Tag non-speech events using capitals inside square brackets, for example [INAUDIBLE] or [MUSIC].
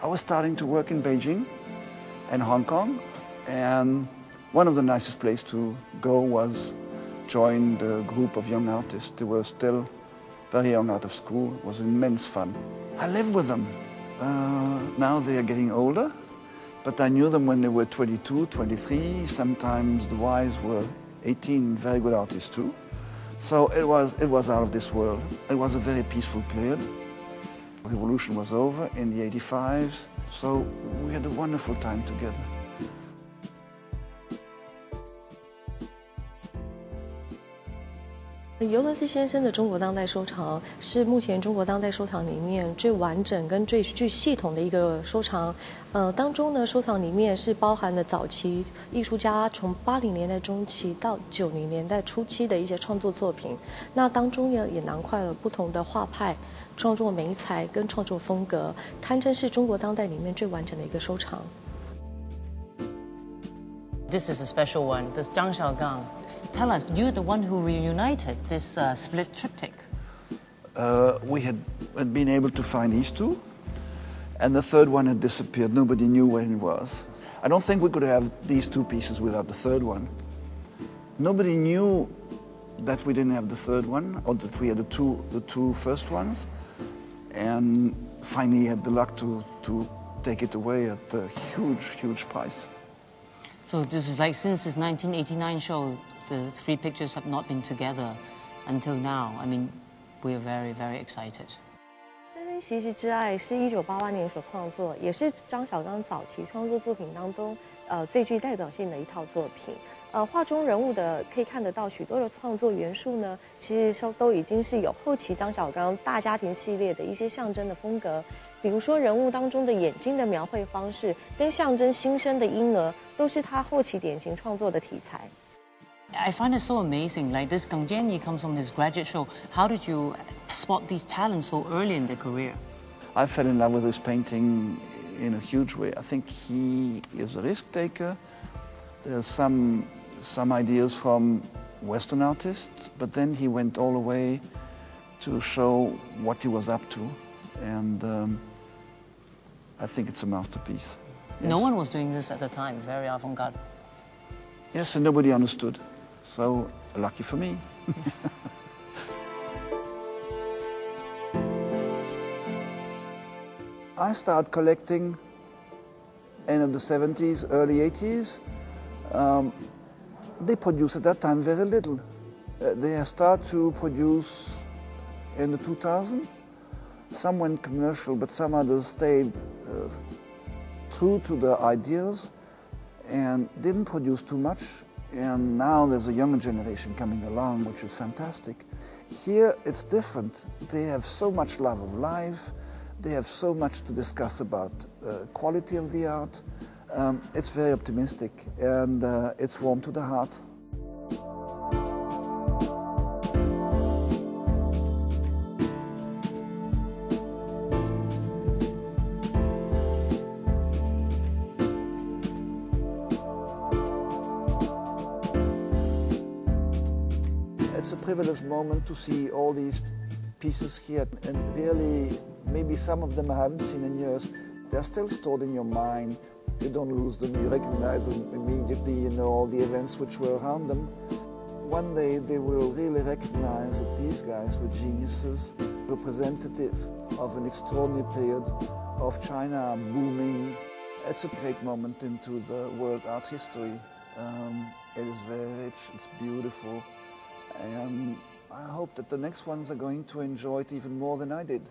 I was starting to work in Beijing and Hong Kong, and one of the nicest places to go was join the group of young artists. They were still very young out of school. It was immense fun. I lived with them. Uh, now they are getting older, but I knew them when they were 22, 23. Sometimes the wives were 18, very good artists too. So it was, it was out of this world. It was a very peaceful period revolution was over in the 85s, so we had a wonderful time together. 尤伦斯先生的中国当代收藏是目前中国当代收藏里面最完整跟最具系统的一个收藏。呃，当中呢，收藏里面是包含了早期艺术家从八零年代中期到九零年代初期的一些创作作品。那当中呢，也囊括了不同的画派。创作美彩跟创作风格，堪称是中国当代里面最完整的一个收藏。This is a special one. This Zhang Xiaogang. Tell us, you're the one who reunited this uh, split triptych. Uh, we had, had been able to find these two, and the third one had disappeared. Nobody knew where it was. I don't think we could have these two pieces without the third one. Nobody knew that we didn't have the third one, or that we had the two, the two first ones and finally had the luck to, to take it away at a huge, huge price. So this is like since this 1989 show, the three pictures have not been together until now. I mean, we are very, very excited. 深深习习之爱是一九八八年所创作，也是张小刚早期创作作品当中，呃，最具代表性的一套作品。呃，画中人物的可以看得到许多的创作元素呢，其实都已经是有后期张小刚大家庭系列的一些象征的风格，比如说人物当中的眼睛的描绘方式，跟象征新生的婴儿，都是他后期典型创作的题材。I find it so amazing. Like this Geng Jianyi comes from his graduate show. How did you spot these talents so early in their career? I fell in love with his painting in a huge way. I think he is a risk taker. There's some some ideas from Western artists, but then he went all the way to show what he was up to, and um, I think it's a masterpiece. Yes. No one was doing this at the time, very avant-garde. Yes, and nobody understood, so lucky for me. [LAUGHS] I started collecting end of the 70s, early 80s. Um, they produced at that time very little. Uh, they started to produce in the 2000s. Some went commercial, but some others stayed uh, true to their ideals and didn't produce too much. And now there's a younger generation coming along, which is fantastic. Here it's different. They have so much love of life. They have so much to discuss about uh, quality of the art. Um, it's very optimistic and uh, it's warm to the heart. It's a privileged moment to see all these pieces here and really maybe some of them I haven't seen in years. They're still stored in your mind you don't lose them, you recognize them immediately, you know all the events which were around them. One day they will really recognize that these guys were geniuses, representative of an extraordinary period of China booming. It's a great moment into the world art history. Um, it is very rich, it's beautiful, and I hope that the next ones are going to enjoy it even more than I did.